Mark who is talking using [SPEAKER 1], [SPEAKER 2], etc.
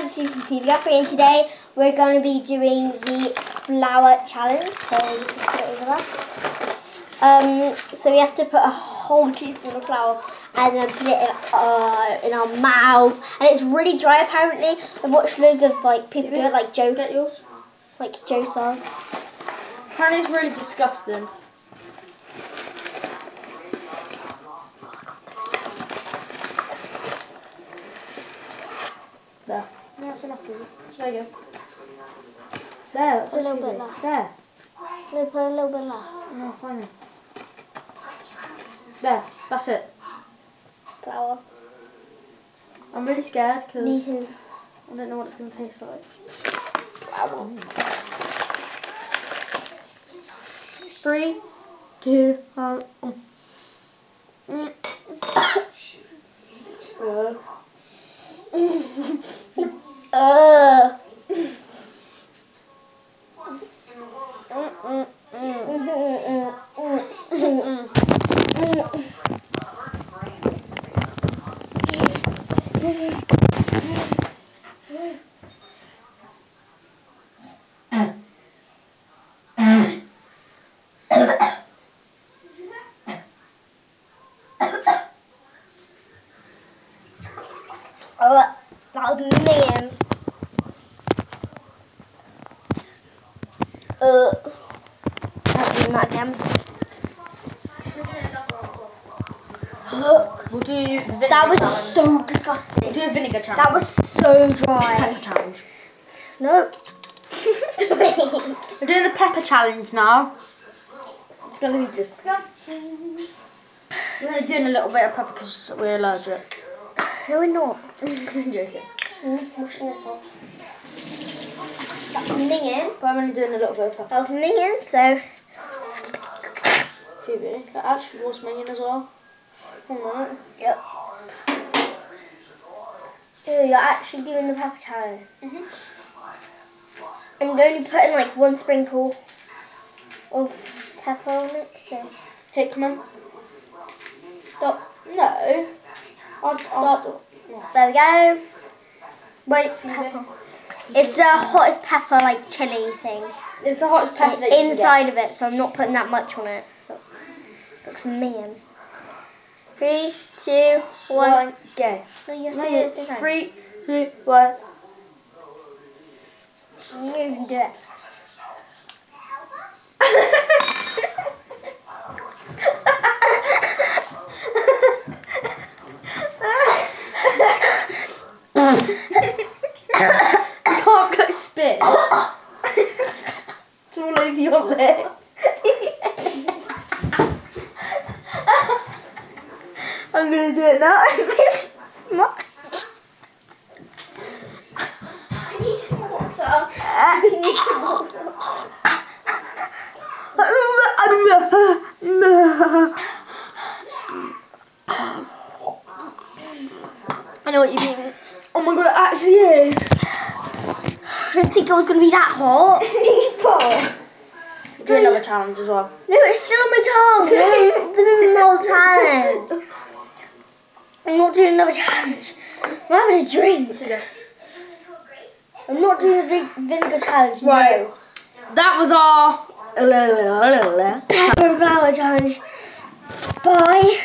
[SPEAKER 1] guys, this is Phoebe Guthrie and today we're going to be doing the flour challenge. So you can put it over there. Um, so we have to put a whole teaspoon of flour and then put it in, uh, in our mouth. And it's really dry apparently. I've watched loads of like people do it, like Joe,
[SPEAKER 2] Get yours.
[SPEAKER 1] like Joe Song.
[SPEAKER 2] Apparently it's really disgusting. There. No, that's enough. Really. There you go. There, that's
[SPEAKER 1] A little bit left.
[SPEAKER 2] There.
[SPEAKER 1] No, put a little bit left.
[SPEAKER 2] No, fine. There, that's it.
[SPEAKER 1] Flour.
[SPEAKER 2] I'm really scared because. I don't know what it's going to taste like.
[SPEAKER 1] Flour.
[SPEAKER 2] Three, two, one. Mm. Uh,
[SPEAKER 1] uh. Oh, that was million. Uh, not doing that again.
[SPEAKER 2] we'll do
[SPEAKER 1] that was
[SPEAKER 2] challenge.
[SPEAKER 1] so disgusting.
[SPEAKER 2] We'll do a vinegar challenge.
[SPEAKER 1] That was so dry.
[SPEAKER 2] pepper challenge.
[SPEAKER 1] No.
[SPEAKER 2] We're doing the pepper challenge now. It's gonna be disgusting. We're only doing a little bit of pepper because we're allergic.
[SPEAKER 1] no, we're not.
[SPEAKER 2] I'm joking.
[SPEAKER 1] Mm, washing this off. That's minging.
[SPEAKER 2] But I'm only doing a little bit of pepper.
[SPEAKER 1] That was minging, so
[SPEAKER 2] Phoebe, that actually was minging as well. Alright.
[SPEAKER 1] yep. Ew, you're actually doing the pepper challenge.
[SPEAKER 2] Mhm.
[SPEAKER 1] I'm only putting like one sprinkle of pepper on it, so
[SPEAKER 2] Hickman.
[SPEAKER 1] stop.
[SPEAKER 2] No. I'll, I'll
[SPEAKER 1] Stop. There we go. Wait, pepper. It's the hottest pepper, like chili thing.
[SPEAKER 2] It's the hottest pepper that you can
[SPEAKER 1] inside of it, so I'm not putting that much on it. Looks minging. Three, two, one.
[SPEAKER 2] One, go.
[SPEAKER 1] No, you have to
[SPEAKER 2] No,
[SPEAKER 1] do it at the same time.
[SPEAKER 2] Three, two, one.
[SPEAKER 1] You can do it.
[SPEAKER 2] can't go spit. it's all over your lips. I'm gonna do it now.
[SPEAKER 1] I need some water. Uh, I need some water. I know what you mean.
[SPEAKER 2] oh my god, it actually is.
[SPEAKER 1] I didn't think it was going to be that hot.
[SPEAKER 2] Do another challenge as well.
[SPEAKER 1] No, it's still on my tongue. No, no challenge. I'm not doing another challenge. I'm having a drink. I'm not doing the big vinegar challenge.
[SPEAKER 2] Right.
[SPEAKER 1] No.
[SPEAKER 2] That was our.
[SPEAKER 1] Pepper and flour challenge. Bye.